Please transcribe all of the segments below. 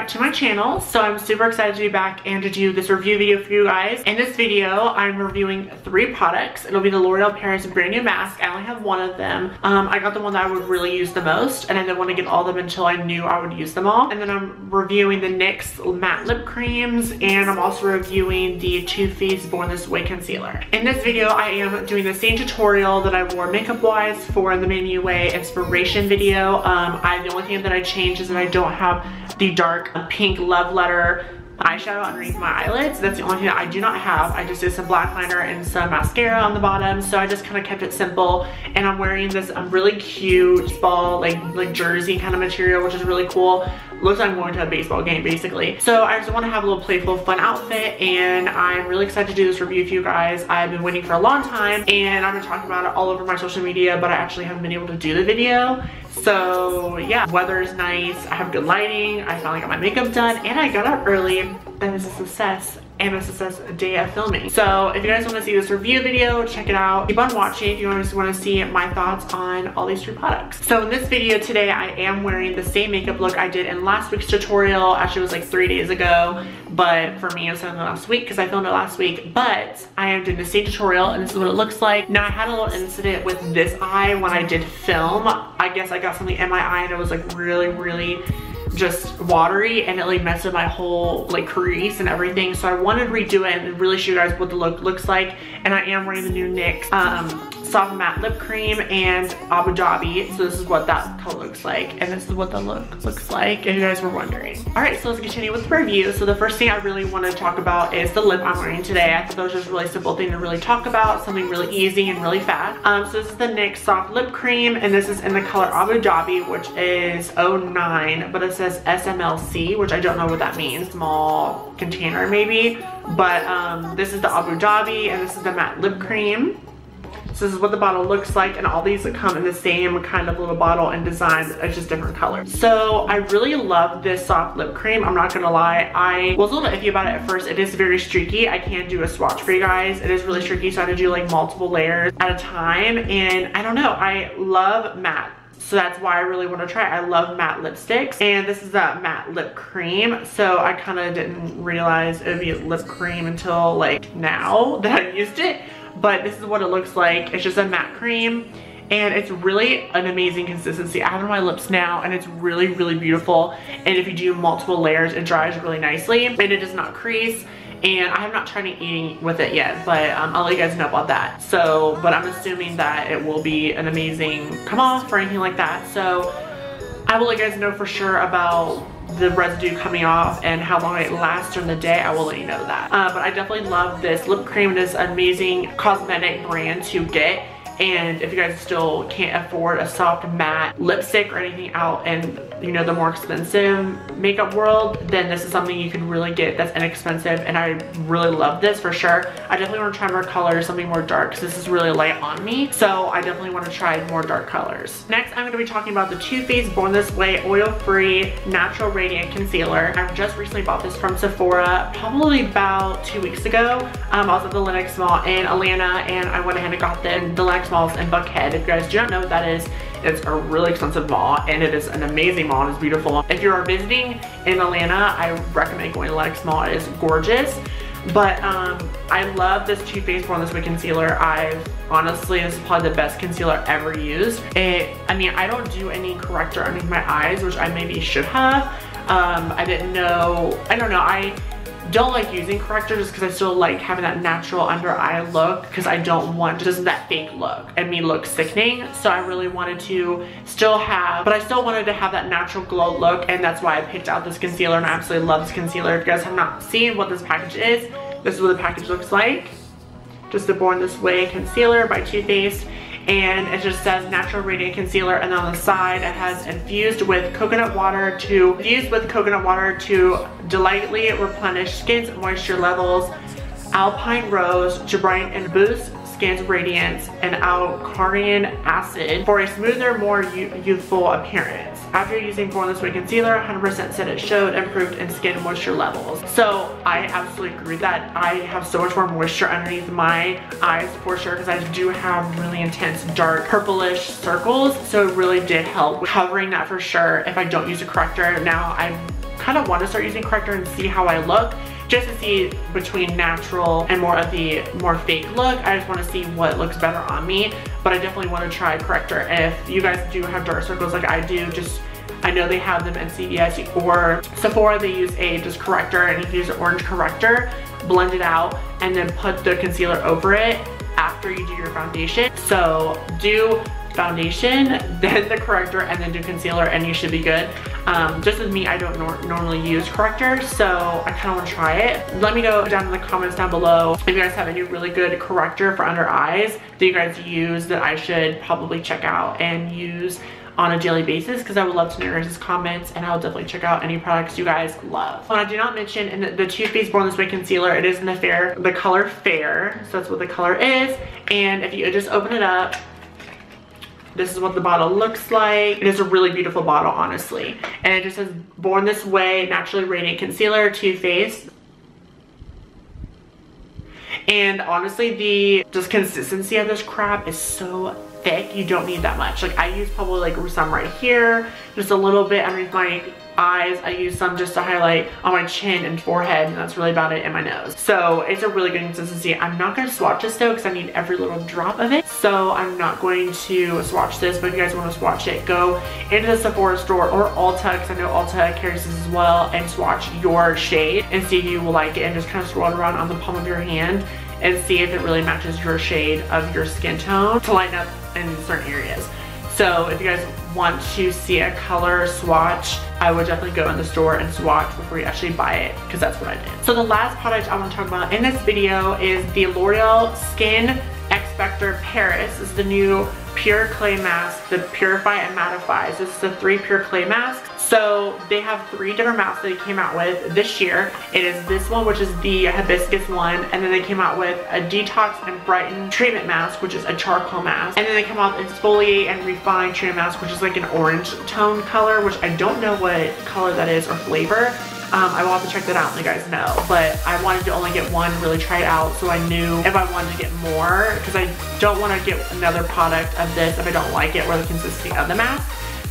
back to my channel. So I'm super excited to be back and to do this review video for you guys. In this video, I'm reviewing three products. It'll be the L'Oreal Paris Brand New Mask. I only have one of them. Um, I got the one that I would really use the most and I didn't want to get all of them until I knew I would use them all. And then I'm reviewing the NYX matte lip creams and I'm also reviewing the Too Faced Born This Way concealer. In this video, I am doing the same tutorial that I wore makeup wise for the Manny MUA inspiration video. Um, I, the only thing that I changed is that I don't have the dark pink love letter eyeshadow underneath my eyelids. That's the only thing that I do not have. I just did some black liner and some mascara on the bottom. So I just kind of kept it simple. And I'm wearing this um, really cute ball, like, like jersey kind of material, which is really cool looks like I'm going to a baseball game basically. So I just want to have a little playful fun outfit and I'm really excited to do this review for you guys. I've been waiting for a long time and I've been talking about it all over my social media but I actually haven't been able to do the video. So yeah, weather is nice, I have good lighting, I finally got my makeup done and I got up early. That is a success a day of filming. So if you guys want to see this review video, check it out. Keep on watching if you just want to see my thoughts on all these three products. So in this video today, I am wearing the same makeup look I did in last week's tutorial. Actually, it was like three days ago, but for me, it was only last week because I filmed it last week. But I am doing the same tutorial and this is what it looks like. Now I had a little incident with this eye when I did film. I guess I got something in my eye and it was like really, really just watery and it like messed up my whole like crease and everything. So I wanted to redo it and really show you guys what the look looks like. And I am wearing the new NYX um, soft matte lip cream and Abu Dhabi. So this is what that color looks like. And this is what the look looks like if you guys were wondering. All right, so let's continue with the review. So the first thing I really want to talk about is the lip I'm wearing today. I thought that was just a really simple thing to really talk about, something really easy and really fast. Um, so this is the NYX soft lip cream and this is in the color Abu Dhabi, which is 09, but it says SMLC, which I don't know what that means, small container maybe. But um, this is the Abu Dhabi and this is the matte lip cream. So this is what the bottle looks like and all these come in the same kind of little bottle and design. It's just different colors. So I really love this soft lip cream. I'm not gonna lie. I was a little iffy about it at first. It is very streaky. I can't do a swatch for you guys. It is really streaky so I had to do like multiple layers at a time. And I don't know, I love matte so that's why I really want to try it. I love matte lipsticks and this is a matte lip cream. So I kind of didn't realize it would be a lip cream until like now that I used it but this is what it looks like. It's just a matte cream and it's really an amazing consistency. I have it on my lips now and it's really, really beautiful. And if you do multiple layers, it dries really nicely and it does not crease. And I have not tried eating with it yet, but um, I'll let you guys know about that. So, but I'm assuming that it will be an amazing come off or anything like that. So I will let you guys know for sure about the residue coming off and how long it lasts during the day, I will let you know that. Uh, but I definitely love this lip cream. It is an amazing cosmetic brand to get and if you guys still can't afford a soft matte lipstick or anything out in, you know, the more expensive makeup world, then this is something you can really get that's inexpensive. And I really love this for sure. I definitely want to try more colors, something more dark, because this is really light on me. So I definitely want to try more dark colors. Next, I'm going to be talking about the Too Faced Born This Way Oil-Free Natural Radiant Concealer. I've just recently bought this from Sephora, probably about two weeks ago. Um, I was at the Lenox Mall in Atlanta, and I went ahead and got the, the Malls in Buckhead. If you guys do not know what that is, it's a really expensive mall and it is an amazing mall it's beautiful. If you are visiting in Atlanta, I recommend going to Lenox Mall. It is gorgeous. But um, I love this Too Faced Born This Way concealer. I've honestly, this is probably the best concealer ever used. It, I mean, I don't do any corrector underneath my eyes, which I maybe should have. Um, I didn't know, I don't know, I don't like using corrector just because I still like having that natural under eye look because I don't want just that fake look and me look sickening. So I really wanted to still have, but I still wanted to have that natural glow look and that's why I picked out this concealer and I absolutely love this concealer. If you guys have not seen what this package is, this is what the package looks like. Just the Born This Way concealer by Too Faced and it just says natural radiant concealer and on the side it has infused with coconut water to infused with coconut water to delightfully replenish skin's moisture levels. Alpine rose to brighten and boost skin's radiance and alcarian acid for a smoother more youthful appearance after using Born This Way Concealer, 100% said it showed improved in skin moisture levels. So I absolutely agree that I have so much more moisture underneath my eyes for sure because I do have really intense dark purplish circles. So it really did help covering that for sure if I don't use a corrector. Now I'm kind of want to start using corrector and see how I look just to see between natural and more of the more fake look. I just want to see what looks better on me, but I definitely want to try corrector. If you guys do have dark circles like I do, just I know they have them in CVS or Sephora, they use a just corrector and if you use an orange corrector, blend it out and then put the concealer over it after you do your foundation. So do foundation, then the corrector, and then do concealer, and you should be good. Um, just as me, I don't nor normally use corrector, so I kind of want to try it. Let me know down in the comments down below if you guys have any really good corrector for under eyes that you guys use that I should probably check out and use on a daily basis because I would love to know your guys' comments and I'll definitely check out any products you guys love. When I do not mention in the, the Too Faced Born This Way concealer, it is in the fair, the color Fair. So that's what the color is. And if you just open it up, this is what the bottle looks like. It is a really beautiful bottle, honestly. And it just says, Born This Way Naturally Radiant Concealer, Too Faced. And honestly, the just consistency of this crap is so thick. You don't need that much. Like I use probably like some right here, just a little bit underneath my eyes. I use some just to highlight on my chin and forehead and that's really about it in my nose. So it's a really good consistency. I'm not going to swatch this though because I need every little drop of it. So I'm not going to swatch this but if you guys want to swatch it go into the Sephora store or Ulta because I know Ulta carries this as well and swatch your shade and see if you will like it and just kind of swirl it around on the palm of your hand and see if it really matches your shade of your skin tone to lighten up in certain areas. So if you guys want to see a color swatch, I would definitely go in the store and swatch before you actually buy it because that's what I did. So the last product I want to talk about in this video is the L'Oreal Skin X-Factor Paris. This is the new Pure Clay Mask, the Purify and Mattify. So this is the three Pure Clay masks. So they have three different masks that they came out with this year. It is this one, which is the hibiscus one, and then they came out with a detox and brighten treatment mask, which is a charcoal mask. And then they come out with exfoliate and refine treatment mask, which is like an orange tone color, which I don't know what color that is or flavor. Um, I will have to check that out and you guys know. But I wanted to only get one, really try it out so I knew if I wanted to get more because I don't want to get another product of this if I don't like it or the consistency of the mask.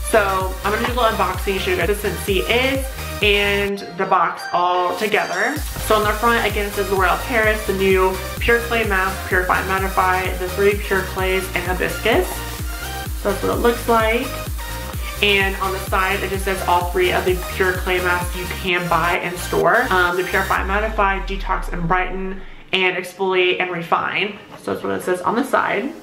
So I'm gonna do a little unboxing, show you guys the consistency is and the box all together. So on the front, again, it says L'Oreal Paris, the new Pure Clay Mask, Purify and Mattify, the three Pure Clays, and Hibiscus. So that's what it looks like. And on the side, it just says all three of the Pure Clay masks you can buy in store. Um, the Purify Mattify, Detox and Brighten, and Exfoliate and Refine. So that's what it says on the side.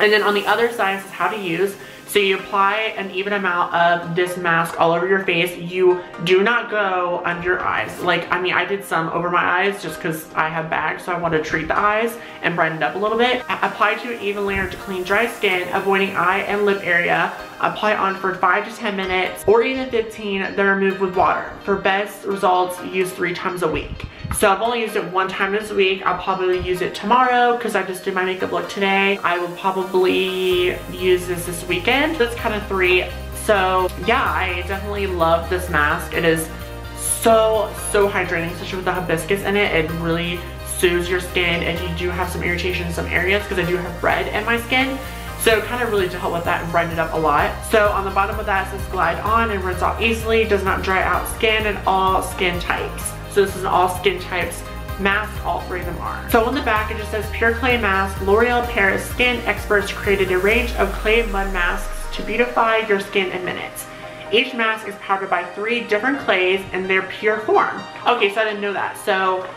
And then on the other side, it says how to use. So you apply an even amount of this mask all over your face. You do not go under your eyes. Like, I mean, I did some over my eyes just because I have bags, so I want to treat the eyes and brighten it up a little bit. Apply to an even layer to clean dry skin, avoiding eye and lip area. Apply on for 5 to 10 minutes or even 15, then remove with water. For best results, use three times a week. So I've only used it one time this week. I'll probably use it tomorrow because I just did my makeup look today. I will probably use this this weekend. That's kind of three. So yeah, I definitely love this mask. It is so, so hydrating, especially with the hibiscus in it. It really soothes your skin if you do have some irritation in some areas because I do have red in my skin. So kind of really to help with that and brighten it up a lot. So on the bottom of that says glide on and rinse off easily, does not dry out skin and all skin types. So this is all skin types mask, all three of them are. So on the back it just says Pure Clay Mask, L'Oreal Paris Skin Experts created a range of clay mud masks to beautify your skin in minutes. Each mask is powered by three different clays in their pure form. Okay, so I didn't know that. So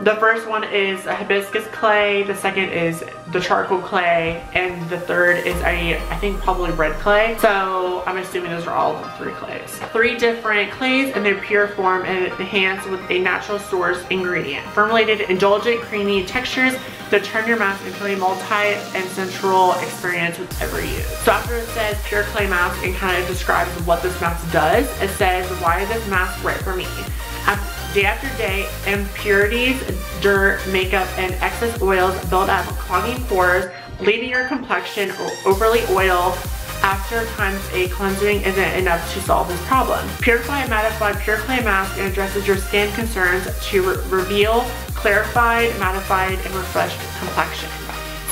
the first one is a hibiscus clay, the second is the charcoal clay, and the third is a, I think probably red clay. So I'm assuming those are all the three clays. Three different clays in their pure form and enhanced with a natural source ingredient. Formulated indulgent, creamy textures that turn your mask into a multi and central experience with every use. So after it says pure clay mask, it kind of describes what this mask does. It says, why is this mask right for me? Day after day, impurities, dirt, makeup, and excess oils build up, clogging pores, leaving your complexion overly oil after times a cleansing isn't enough to solve this problem. Purify and Mattify Pure Clay Mask addresses your skin concerns to re reveal clarified, mattified, and refreshed complexion.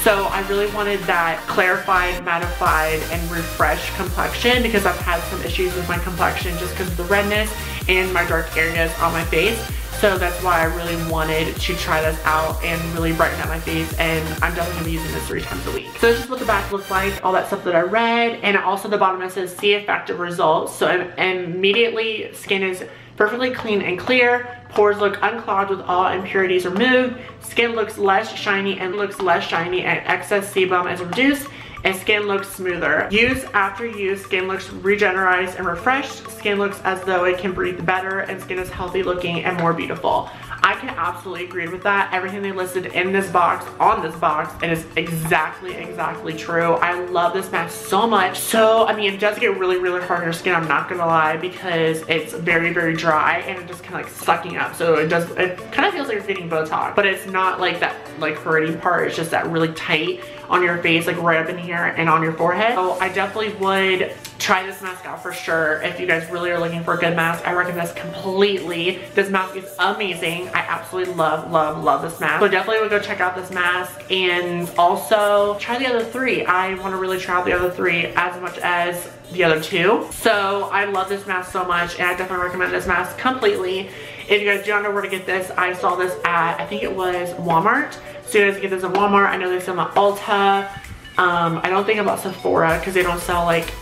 So I really wanted that clarified, mattified, and refreshed complexion because I've had some issues with my complexion just because of the redness and my dark areas on my face. So that's why I really wanted to try this out and really brighten up my face and I'm definitely gonna be using this three times a week. So this is what the back looks like, all that stuff that I read and also the bottom it says see effective results. So immediately skin is perfectly clean and clear. Pores look unclogged with all impurities removed. Skin looks less shiny and looks less shiny and excess sebum is reduced and skin looks smoother. Use after use, skin looks regenerized and refreshed. Skin looks as though it can breathe better and skin is healthy looking and more beautiful. I can absolutely agree with that. Everything they listed in this box, on this box, it is exactly, exactly true. I love this mask so much. So, I mean, it does get really, really hard on your skin, I'm not gonna lie, because it's very, very dry and it just kind of like sucking up. So it does, it kind of feels like you're getting Botox, but it's not like that like hurting part. It's just that really tight on your face, like right up in here and on your forehead. So I definitely would try this mask out for sure. If you guys really are looking for a good mask, I recommend this completely. This mask is amazing. I absolutely love, love, love this mask. So definitely would go check out this mask and also try the other three. I want to really try out the other three as much as the other two. So I love this mask so much and I definitely recommend this mask completely. If you guys don't know where to get this, I saw this at, I think it was Walmart. So you guys get this at Walmart. I know they sell them at Ulta. Um, I don't think about Sephora because they don't sell like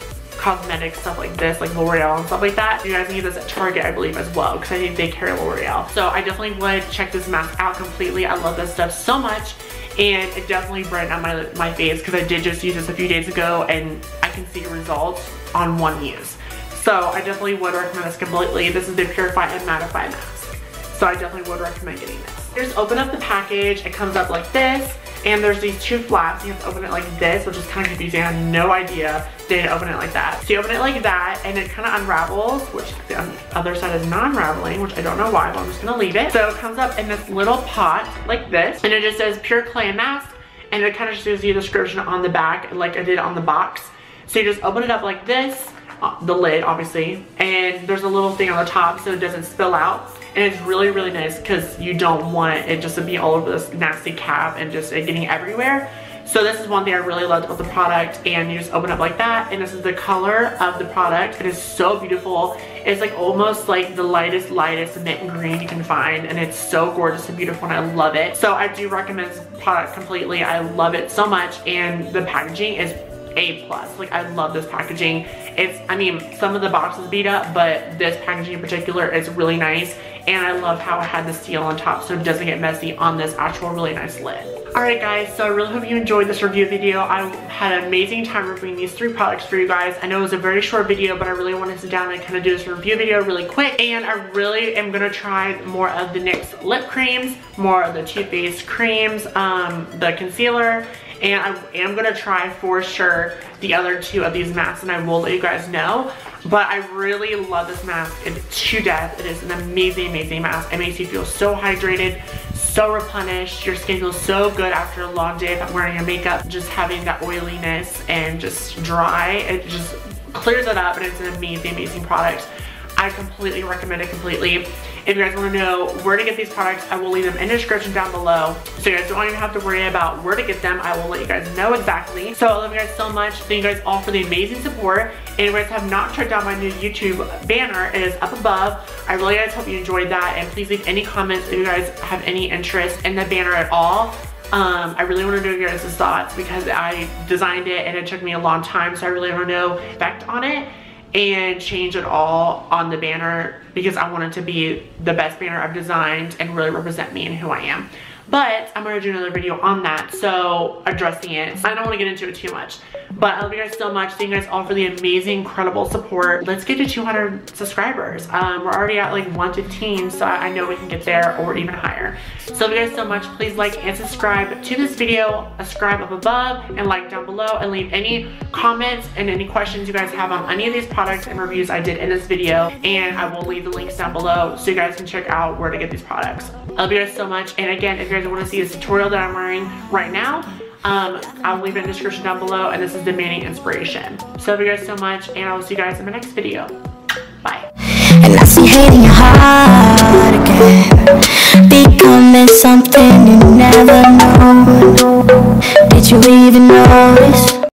cosmetic stuff like this, like L'Oreal and stuff like that. You guys can get this at Target, I believe, as well, because I think they carry L'Oreal. So I definitely would check this mask out completely. I love this stuff so much. And it definitely brightened up my, my face because I did just use this a few days ago and I can see results on one use. So I definitely would recommend this completely. This is the Purify and Mattify mask. So I definitely would recommend getting this. Just open up the package. It comes up like this. And there's these two flaps. You have to open it like this, which is kind of confusing. I had no idea they didn't open it like that. So you open it like that, and it kind of unravels, which the other side is not unraveling, which I don't know why, but I'm just gonna leave it. So it comes up in this little pot like this, and it just says Pure Clay Mask, and it kind of shows you the description on the back, like I did on the box. So you just open it up like this, uh, the lid obviously, and there's a little thing on the top so it doesn't spill out and it's really really nice because you don't want it just to be all over this nasty cap and just it getting everywhere so this is one thing I really loved about the product and you just open up like that and this is the color of the product. It is so beautiful. It's like almost like the lightest, lightest mint green you can find and it's so gorgeous and beautiful and I love it. So I do recommend this product completely. I love it so much and the packaging is a plus. Like I love this packaging. It's, I mean, some of the boxes beat up, but this packaging in particular is really nice. And I love how it had the seal on top so it doesn't get messy on this actual really nice lid. Alright guys, so I really hope you enjoyed this review video. I had an amazing time reviewing these three products for you guys. I know it was a very short video, but I really wanted to sit down and kind of do this review video really quick. And I really am going to try more of the NYX lip creams, more of the Too Faced creams, um, the concealer, and I am gonna try for sure the other two of these masks and I will let you guys know. But I really love this mask it's to death. It is an amazing, amazing mask. It makes you feel so hydrated, so replenished. Your skin feels so good after a long day of wearing your makeup. Just having that oiliness and just dry, it just clears it up and it's an amazing, amazing product. I completely recommend it completely. If you guys want to know where to get these products, I will leave them in the description down below. So you guys don't even have to worry about where to get them. I will let you guys know exactly. So I love you guys so much. Thank you guys all for the amazing support. And if you guys have not checked out my new YouTube banner, it is up above. I really guys hope you enjoyed that. And please leave any comments if you guys have any interest in the banner at all. Um, I really want to know your guys' thoughts because I designed it and it took me a long time so I really want to know effect on it and change it all on the banner because I want it to be the best banner I've designed and really represent me and who I am. But I'm gonna do another video on that, so addressing it. I don't wanna get into it too much. But I love you guys so much. Thank you guys all for the amazing, incredible support. Let's get to 200 subscribers. Um, we're already at like 115, so I know we can get there or even higher. So love you guys so much. Please like and subscribe to this video. Subscribe up above and like down below and leave any comments and any questions you guys have on any of these products and reviews I did in this video. And I will leave the links down below so you guys can check out where to get these products. I love you guys so much. And again, if you guys want to see this tutorial that I'm wearing right now, um, I'll leave it in the description down below and this is the Manny inspiration. So love you guys so much and I will see you guys in my next video. Bye. And I see hating again Becoming something you never know Did you even notice